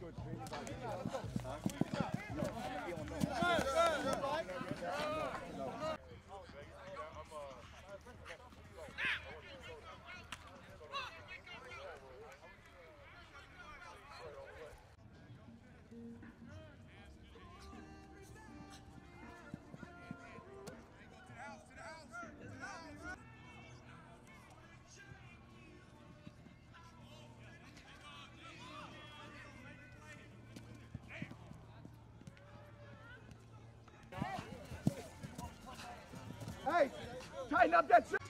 good for anybody. Tighten up that.